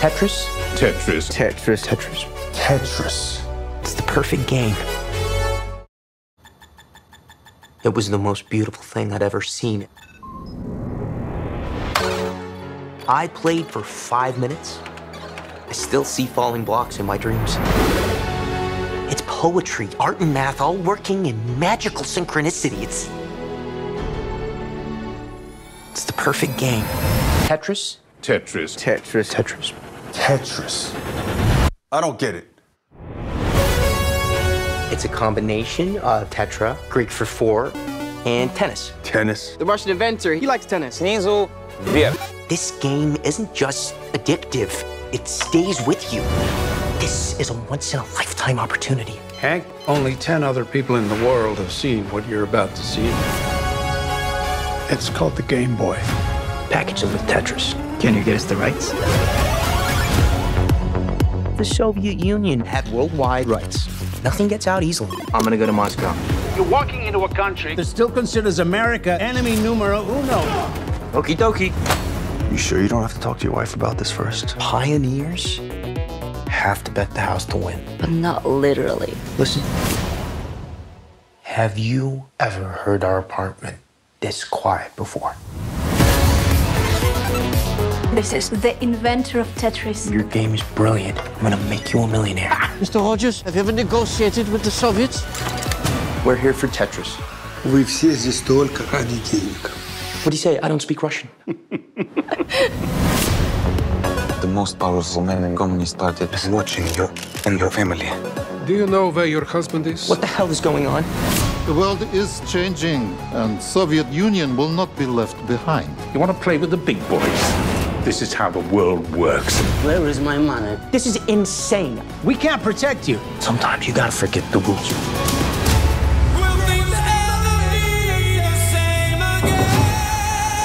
Tetris? Tetris. Tetris. Tetris. Tetris. It's the perfect game. It was the most beautiful thing I'd ever seen. I played for five minutes. I still see falling blocks in my dreams. It's poetry, art, and math all working in magical synchronicity. It's. It's the perfect game. Tetris? Tetris. Tetris. Tetris. Tetris. I don't get it. It's a combination of tetra, Greek for four, and tennis. Tennis. The Russian inventor, he likes tennis. Nizel yeah. This game isn't just addictive, it stays with you. This is a once in a lifetime opportunity. Henk, only 10 other people in the world have seen what you're about to see. It's called the Game Boy. Package it with Tetris. Can you get us the rights? The Soviet Union had worldwide rights. Nothing gets out easily. I'm gonna go to Moscow. You're walking into a country that still considers America enemy numero uno. Okie dokie. You sure you don't have to talk to your wife about this first? Pioneers have to bet the house to win. But not literally. Listen. Have you ever heard our apartment this quiet before? This is the inventor of Tetris. Your game is brilliant. I'm gonna make you a millionaire. Mr. Hodges, have you ever negotiated with the Soviets? We're here for Tetris. We все здесь только ради денег. What do you say? I don't speak Russian. The most powerful man in Communist Party is watching you and your family. Do you know where your husband is? What the hell is going on? The world is changing, and Soviet Union will not be left behind. You want to play with the big boys? This is how the world works. Where is my money? This is insane. We can't protect you. Sometimes you gotta forget the rules.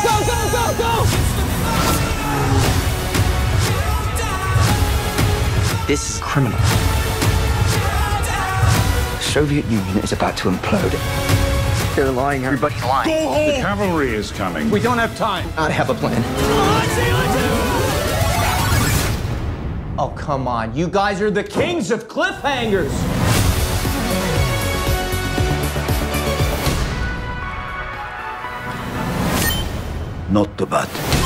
Go, go, go, go! This is criminal. The Soviet Union is about to implode. They're lying. Everybody's lying. The cavalry is coming. We don't have time. I have a plan. Oh, come on. You guys are the kings of cliffhangers. Not too bad.